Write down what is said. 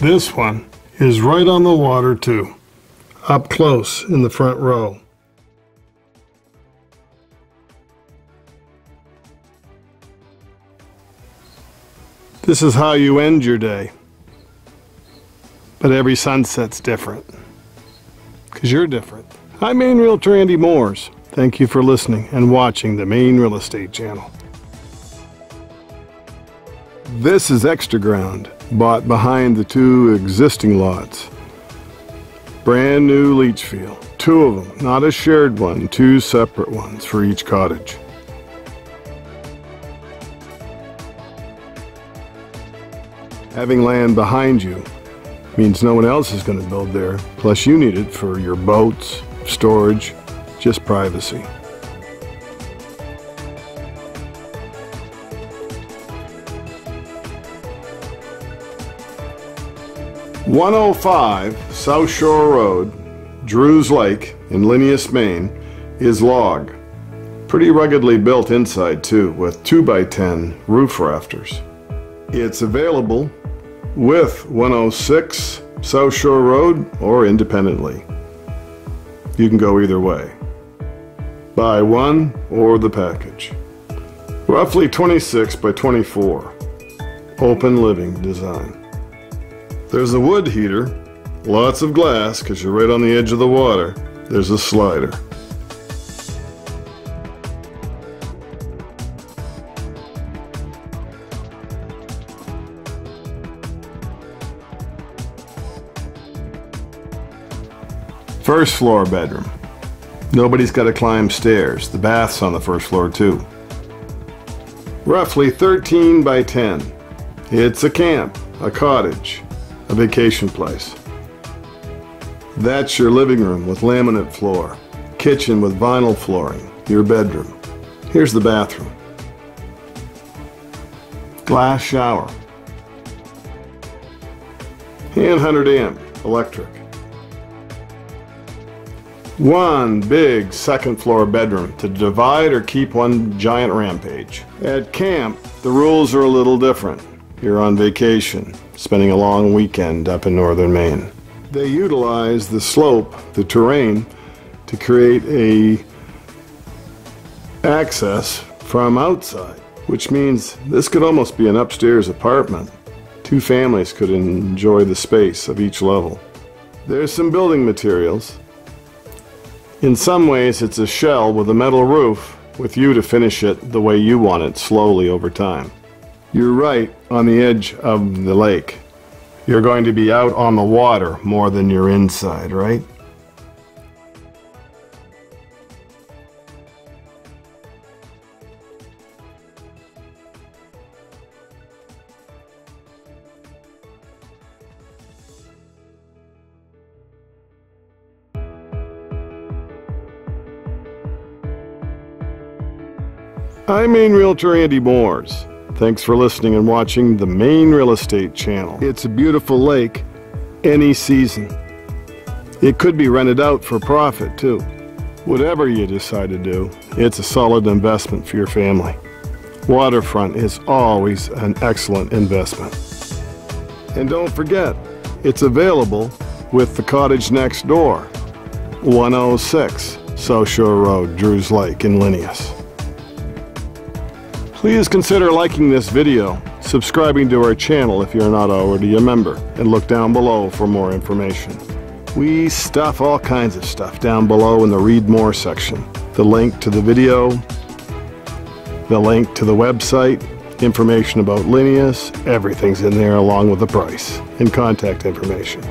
This one is right on the water too, up close in the front row. This is how you end your day. But every sunset's different. Because you're different. I'm Maine Realtor Andy Mooers. Thank you for listening and watching the Maine Real Estate Channel. This is extra ground bought behind the two existing lots. Brand new leach field. Two of them, not a shared one, two separate ones for each cottage. Having land behind you means no one else is going to build there, plus you need it for your boats, storage, just privacy. One oh five South Shore Road, Drews Lake in Linneus, Maine, is log. Pretty ruggedly built inside too, with 2x10 roof rafters. It's available with 106 South Shore Road or independently. You can go either way. Buy one or the package. Roughly 26 by 24. Open living design. There's a wood heater, lots of glass because you're right on the edge of the water. There's a slider. First floor bedroom. Nobody's got to climb stairs. The bath's on the first floor too. Roughly 13 by 10. It's a camp, a cottage, a vacation place. That's your living room with laminate floor, kitchen with vinyl flooring, your bedroom. Here's the bathroom. Glass shower. And 100 amp, electric. One big second floor bedroom to divide or keep one giant rampage. At camp, the rules are a little different. You're on vacation, spending a long weekend up in northern Maine. They utilize the slope, the terrain, to create a access from outside, which means this could almost be an upstairs apartment. Two families could enjoy the space of each level. There's some building materials, in some ways, it's a shell with a metal roof, with you to finish it the way you want it slowly over time. You're right on the edge of the lake. You're going to be out on the water more than you're inside, right? I'm Maine Realtor Andy Mooers. Thanks for listening and watching the Maine Real Estate Channel. It's a beautiful lake any season. It could be rented out for profit too. Whatever you decide to do, it's a solid investment for your family. Waterfront is always an excellent investment. And don't forget, it's available with the cottage next door, 106 South Shore Road, Drews Lake in Linneus. Please consider liking this video, subscribing to our channel if you're not already a member, and look down below for more information. We stuff all kinds of stuff down below in the Read More section. The link to the video, the link to the website, information about Linneus, everything's in there along with the price and contact information.